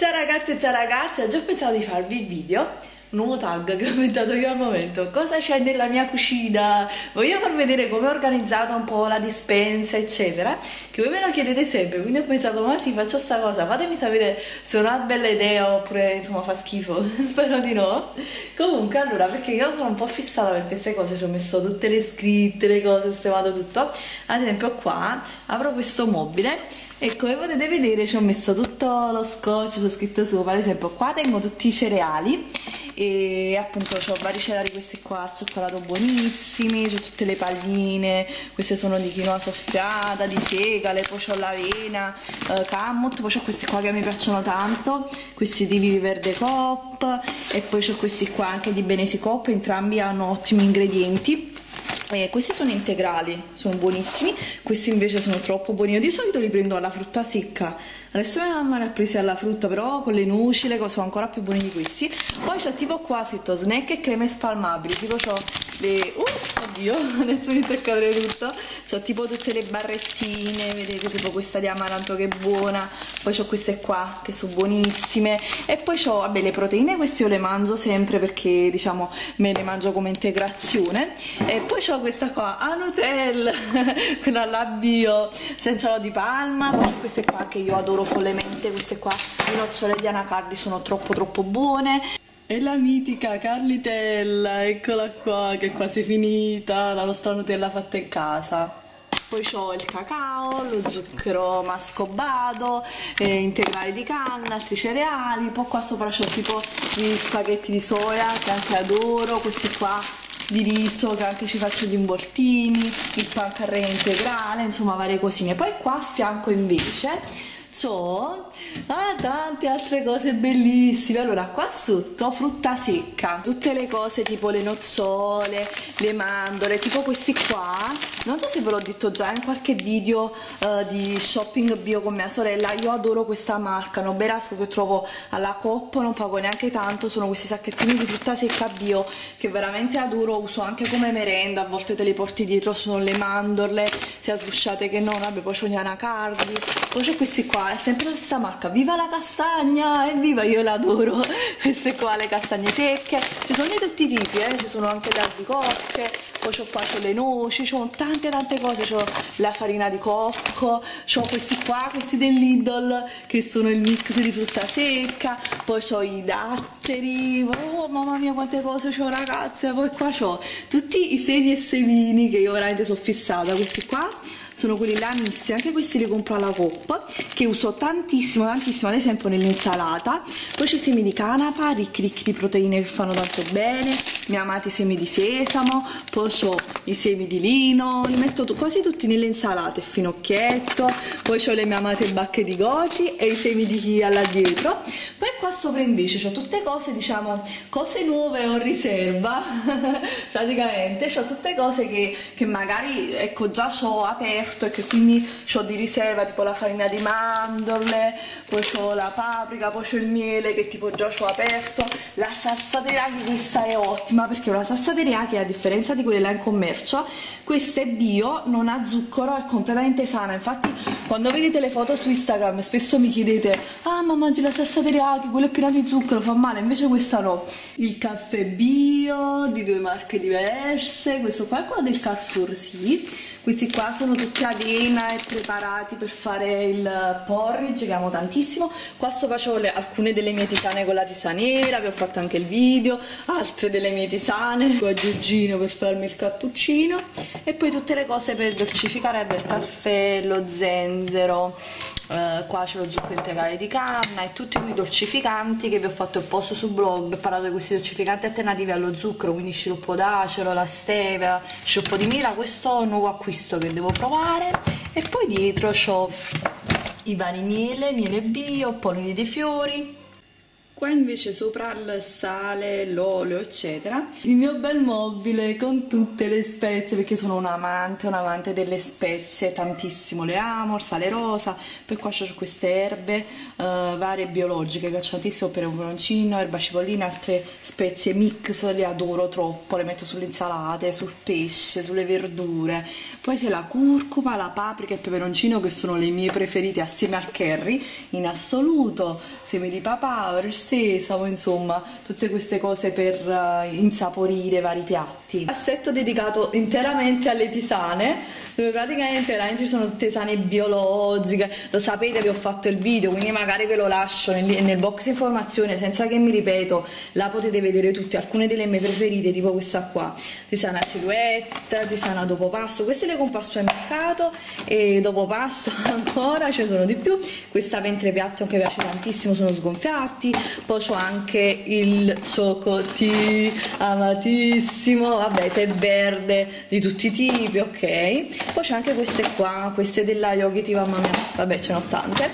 Ciao ragazzi e ciao ragazzi, oggi ho pensato di farvi il video, un nuovo tag che ho inventato io al momento, cosa c'è nella mia cucina, voglio far vedere come ho organizzato un po' la dispensa eccetera, che voi me lo chiedete sempre, quindi ho pensato ma sì faccio sta cosa, fatemi sapere se è una bella idea oppure insomma fa schifo, spero di no. Comunque allora perché io sono un po' fissata per queste cose, ci ho messo tutte le scritte, le cose, ho sistemato tutto, ad esempio qua apro questo mobile e come potete vedere ci ho messo tutto lo scotch, ci ho scritto sopra, ad esempio qua tengo tutti i cereali e appunto ho vari cereali questi qua al cioccolato buonissimi, ho tutte le palline, queste sono di quinoa soffiata, di segale, poi ho l'avena, eh, camut, poi ho questi qua che mi piacciono tanto, questi di Verde Cop e poi ho questi qua anche di Benesi Cop, entrambi hanno ottimi ingredienti eh, questi sono integrali, sono buonissimi, questi invece sono troppo buoni. Io di solito li prendo alla frutta secca, adesso mia mamma li ha presi alla frutta, però con le noci le cose sono ancora più buoni di questi. Poi c'è tipo qua scritto snack e creme spalmabili, tipo c'ho le... Uh, oddio, adesso inizia a cadere tutto. C'ho tipo tutte le barrettine, vedete tipo questa di amaranto che è buona, poi c'ho queste qua che sono buonissime. E poi c'ho, vabbè, le proteine queste io le mangio sempre perché diciamo me le mangio come integrazione. E poi c'ho questa qua a Nutella quella là bio senza olio di palma. Poi queste qua che io adoro follemente queste qua di nocciole di anacardi sono troppo troppo buone e la mitica Carlitella, eccola qua, che è quasi finita, la nostra Nutella fatta in casa. Poi ho il cacao, lo zucchero mascobato, eh, integrali di canna, altri cereali, poi qua sopra c'ho tipo gli spaghetti di soia che anche adoro, questi qua di riso che anche ci faccio gli involtini, il pancarre integrale, insomma varie cosine. Poi qua a fianco invece ho ah, tante altre cose bellissime. Allora, qua sotto frutta secca, tutte le cose tipo le nocciole, le mandorle, tipo questi qua. Non so se ve l'ho detto già in qualche video uh, di shopping bio con mia sorella. Io adoro questa marca, Noberasco, che trovo alla Coop, non pago neanche tanto. Sono questi sacchettini di frutta secca bio che veramente adoro, uso anche come merenda. A volte te li porti dietro, sono le mandorle, sia sgusciate che no. Vabbè, poi c'ho gli anacardi, poi c'ho questi qua è sempre la stessa marca. Viva la castagna evviva io l'adoro. Queste qua le castagne secche. Ci sono di tutti i tipi eh? ci sono anche le albicocche poi ho qua le noci ho tante tante cose. Ho la farina di cocco ho questi qua questi del Lidl che sono il mix di frutta secca. Poi ho i datteri. Oh mamma mia quante cose ho ragazze. Poi qua ho tutti i semi e semini che io veramente sono fissata. Questi qua sono quelli là misti, anche questi li compro alla Coop, che uso tantissimo, tantissimo, ad esempio nell'insalata. Poi c'è semi di canapa, ricchi ricchi di proteine che fanno tanto bene, mi amate i semi di sesamo, poi ho i semi di lino, li metto quasi tutti nelle insalate, finocchietto, poi ho le mie amate bacche di goji e i semi di chia là dietro. Poi qua sopra invece ho tutte cose, diciamo, cose nuove o riserva, praticamente, ho tutte cose che, che magari, ecco, già ho aperto e che quindi ho di riserva tipo la farina di mandorle, poi ho la paprika, poi ho il miele che tipo già ho aperto, la salsa teriyaki questa è ottima perché una salsa teriyaki a differenza di quelle là in commercio, questa è bio, non ha zucchero, è completamente sana, infatti quando vedete le foto su Instagram spesso mi chiedete ah ma mangi la salsa teriyaki, quello è pieno di zucchero, fa male, invece questa no. Il caffè bio di due marche diverse, questo qua è quello del Carrefour, sì. Questi qua sono tutti avena e preparati per fare il porridge che amo tantissimo. Qua sopra ho alcune delle mie tisane con la tisanera vi ho fatto anche il video altre delle mie tisane. Qua Giugino per farmi il cappuccino. E poi tutte le cose per dolcificare il caffè, lo zenzero eh, qua c'è lo zucchero integrale di canna e tutti quei dolcificanti che vi ho fatto il post sul blog. Ho parlato di questi dolcificanti alternativi allo zucchero quindi sciroppo d'acero, la stevia sciroppo di mira questo è un nuovo acquisto che devo provare. E poi dietro ho i vari miele, miele bio, polline di fiori Qua invece sopra il sale, l'olio, eccetera, il mio bel mobile con tutte le spezie, perché sono un amante, un amante delle spezie, tantissimo, le amo, il sale rosa, poi qua c'ho queste erbe uh, varie biologiche, che piacciono tantissimo per un peperoncino, erba cipollina, altre spezie mix, le adoro troppo, le metto sulle insalate, sul pesce, sulle verdure, poi c'è la curcuma, la paprika e il peperoncino che sono le mie preferite assieme al curry in assoluto, semi di papavero, sesamo, insomma, tutte queste cose per uh, insaporire vari piatti. Assetto dedicato interamente alle tisane, dove praticamente veramente ci sono tutte tisane biologiche, lo sapete, vi ho fatto il video, quindi magari ve lo lascio nel, nel box informazione senza che mi ripeto, la potete vedere tutte, alcune delle mie preferite, tipo questa qua, tisana silhouette, tisana dopo pasto, queste le compro al supermercato e dopo pasto ancora ce ne sono di più, questa ventre piatto che piace tantissimo sono sgonfiati, poi ho anche il cioccotti amatissimo, vabbè tè verde di tutti i tipi, ok. Poi c'è anche queste qua, queste della Yogiti, mamma mia, vabbè ce n'ho tante.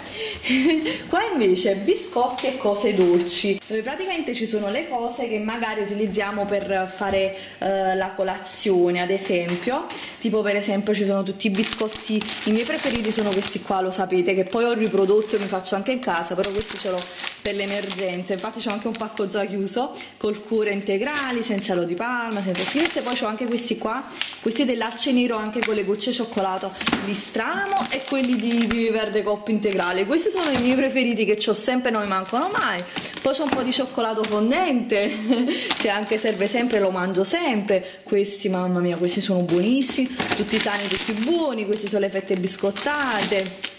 qua invece biscotti e cose dolci, dove praticamente ci sono le cose che magari utilizziamo per fare uh, la colazione, ad esempio, tipo per esempio ci sono tutti i biscotti, i miei preferiti sono questi qua, lo sapete, che poi ho riprodotto e mi faccio anche in casa, però questi ce l'ho per le emergenze. Infatti c'ho anche un pacco già chiuso col cure integrali, senza alo di palma, senza schifezze. Poi c'ho anche questi qua, questi dell'alce nero anche con le gocce cioccolato di strano e quelli di Vivi Verde Coppa integrale. Questi sono i miei preferiti che ho sempre, non mi mancano mai. Poi c'ho un po' di cioccolato fondente che anche serve sempre, lo mangio sempre. Questi, mamma mia, questi sono buonissimi, tutti sani, tutti buoni. Questi sono le fette biscottate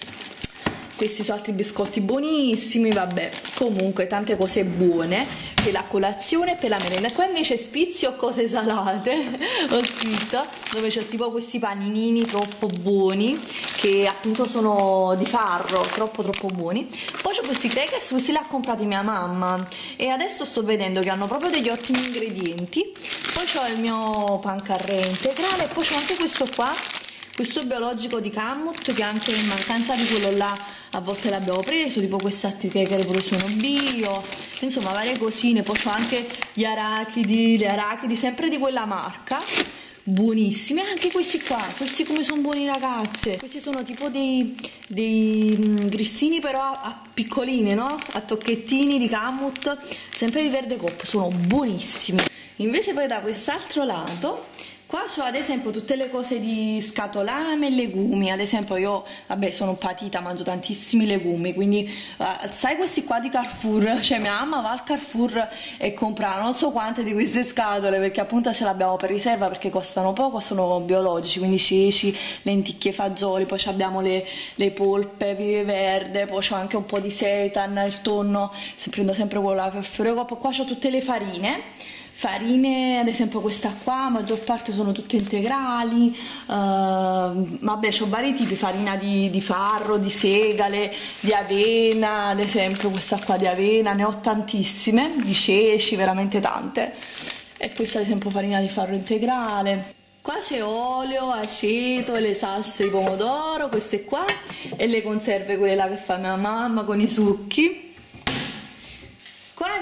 questi sono altri biscotti buonissimi, vabbè, comunque tante cose buone per la colazione e per la merenda. Qua invece sfizi o cose salate, ho scritto, dove c'è tipo questi paninini troppo buoni, che appunto sono di farro, troppo troppo buoni. Poi c'ho questi crackers, questi li ha comprati mia mamma e adesso sto vedendo che hanno proprio degli ottimi ingredienti. Poi c'ho il mio pancarré integrale e poi c'ho anche questo qua questo biologico di Cammut che anche in mancanza di quello là a volte l'abbiamo preso tipo queste attiche che pure sono bio insomma varie cosine poi c'ho anche gli arachidi le arachidi sempre di quella marca buonissimi anche questi qua questi come sono buoni ragazze? Questi sono tipo dei, dei mm, grissini però a, a piccoline no? a tocchettini di Cammut sempre di verde coppo sono buonissimi. Invece poi da quest'altro lato Qua ho ad esempio tutte le cose di scatolame e legumi, ad esempio io vabbè sono patita, mangio tantissimi legumi, quindi uh, sai questi qua di Carrefour, cioè mia mamma va al Carrefour e compra non so quante di queste scatole perché appunto ce l'abbiamo per riserva perché costano poco, sono biologici, quindi ceci, lenticchie, fagioli, poi abbiamo le, le polpe, vive verde, poi ho anche un po' di seitan, il tonno, se prendo sempre quello là per fiore qua ho tutte le farine farine, ad esempio questa qua, maggior parte sono tutte integrali, uh, vabbè ho vari tipi, farina di, di, farro, di segale, di avena, ad esempio questa qua di avena, ne ho tantissime, di ceci, veramente tante. E questa ad esempio farina di farro integrale. Qua c'è olio, aceto, le salse di pomodoro, queste qua, e le conserve quelle che fa mia mamma con i succhi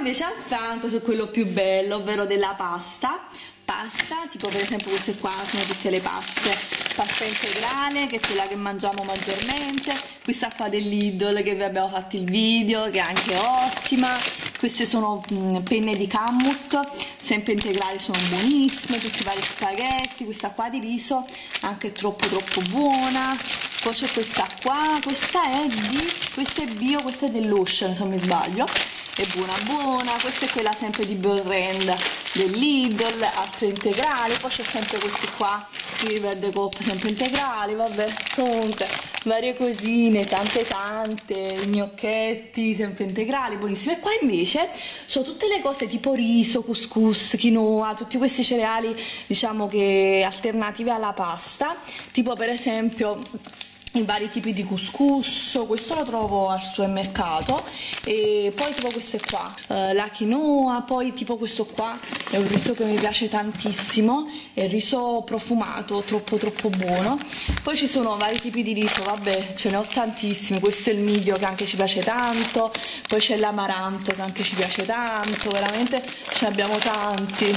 invece a fianco c'è quello più bello, ovvero della pasta. Pasta, tipo per esempio queste qua sono tutte le paste. Pasta integrale, che è quella che mangiamo maggiormente. Questa qua del Lidl che vi abbiamo fatto il video, che è anche ottima. Queste sono mh, penne di Cammut, sempre integrali, sono buonissime. Tutti i vari spaghetti. Questa qua di riso, anche troppo troppo buona. Poi c'è questa qua, questa è di, questa è bio, questa è dell'Ocean se non mi sbaglio è buona buona. Questa è quella sempre di Biotrend del Lidl altre integrali poi c'è sempre questi qua qui verde coppa sempre integrali vabbè comunque varie cosine tante tante gnocchetti sempre integrali buonissime. E qua invece ho tutte le cose tipo riso couscous quinoa tutti questi cereali diciamo che alternative alla pasta. Tipo per esempio i vari tipi di couscous, questo lo trovo al supermercato e poi tipo queste qua, uh, la quinoa, poi tipo questo qua è un riso che mi piace tantissimo, è il riso profumato, troppo troppo buono. Poi ci sono vari tipi di riso, vabbè ce ne ho tantissimi, questo è il miglio che anche ci piace tanto, poi c'è l'amaranto che anche ci piace tanto, veramente ce ne abbiamo tanti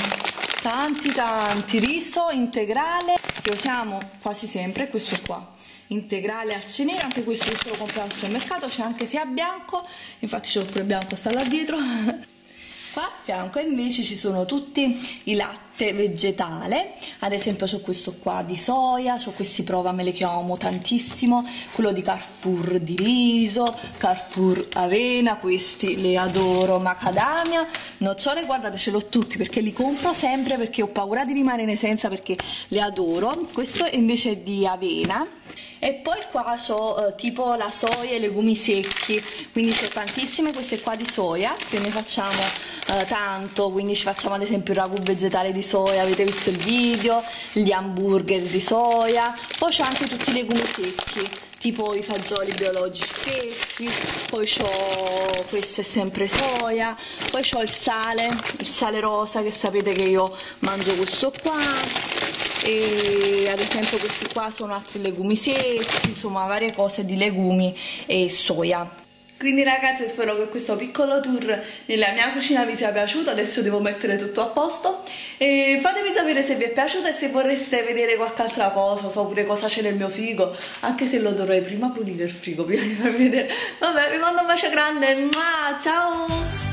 tanti tanti riso integrale che usiamo quasi sempre questo qua. Integrale arce nero anche questo lo comprato al supermercato c'è anche sia bianco infatti c'è pure bianco sta là dietro qua a fianco invece ci sono tutti i latte vegetale ad esempio c'ho questo qua di soia c'ho questi provamele che amo tantissimo quello di Carrefour di riso Carrefour avena questi li adoro macadamia nocciole guardate ce l'ho tutti perché li compro sempre perché ho paura di rimanere senza perché li adoro. Questo invece è di avena e poi qua ho eh, tipo la soia e i legumi secchi. Quindi c'ho tantissime queste qua di soia che ne facciamo eh, tanto. Quindi ci facciamo ad esempio il ragù vegetale di soia. Avete visto il video? Gli hamburger di soia. Poi c'ho anche tutti i legumi secchi tipo i fagioli biologici secchi. Poi ho queste sempre soia. Poi ho il sale il sale rosa che sapete che io mangio questo qua e ad esempio questi qua sono altri legumi secchi, insomma varie cose di legumi e soia. Quindi ragazzi spero che questo piccolo tour nella mia cucina vi sia piaciuto, adesso devo mettere tutto a posto e fatemi sapere se vi è piaciuto e se vorreste vedere qualche altra cosa, so pure cosa c'è nel mio frigo, anche se lo dovrei prima pulire il frigo prima di farvi vedere. Vabbè vi mando un bacio grande, ciao!